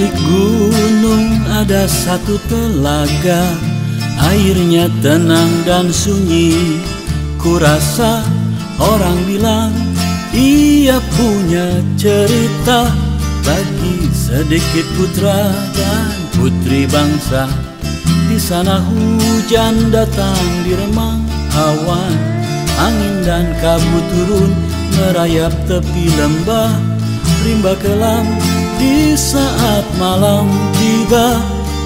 balik gunung ada satu telaga Airnya tenang dan sunyi. Kurasa orang bilang Ia punya cerita Bagi sedikit putra dan putri bangsa. Di sana hujan datang di remang awan Angin dan kabut turun merayap tepi lembah Rimba kelam di saat malam tiba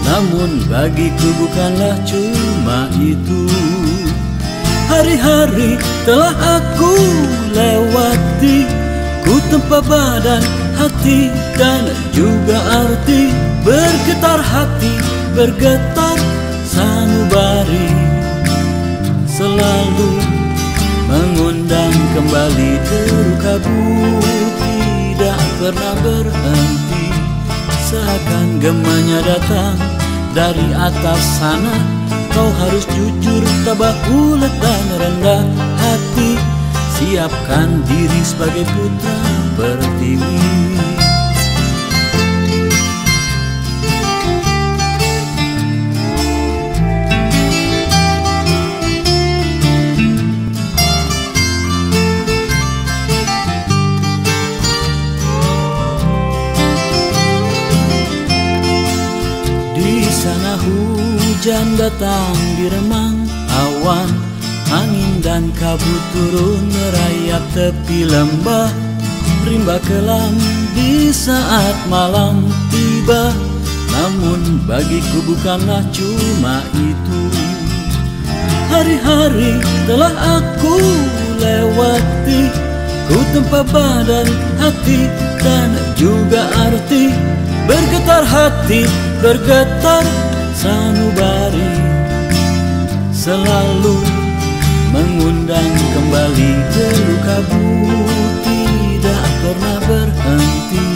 Namun bagiku bukanlah cuma itu. Hari-hari telah aku lewati Ku tempa badan, hati dan juga arti. Bergetar hati, bergetar sanubari Selalu mengundang kembali deru kabut Tidak pernah berhenti Seakan gemanya datang dari atas sana. Kau harus jujur, tabah ulet dan rendah hati Siapkan diri sebagai putra pertiwi hujan datang di remang awan Angin dan kabut turun merayap tepi lembah. Rimba kelam di saat malam tiba Namun bagiku bukanlah cuma itu. Hari-hari telah aku lewati Ku tempa badan, hati, dan juga arti. Bergetar hati, bergetar sanubari Selalu mengundang kembali deru kabut Tidak pernah berhenti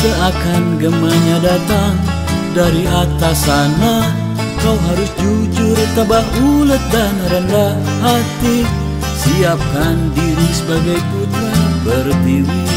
Seakan gemanya datang dari atas sana. Kau harus jujur, tabah ulet dan rendah hati. Siapkan diri sebagai putra pertiwi